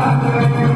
Música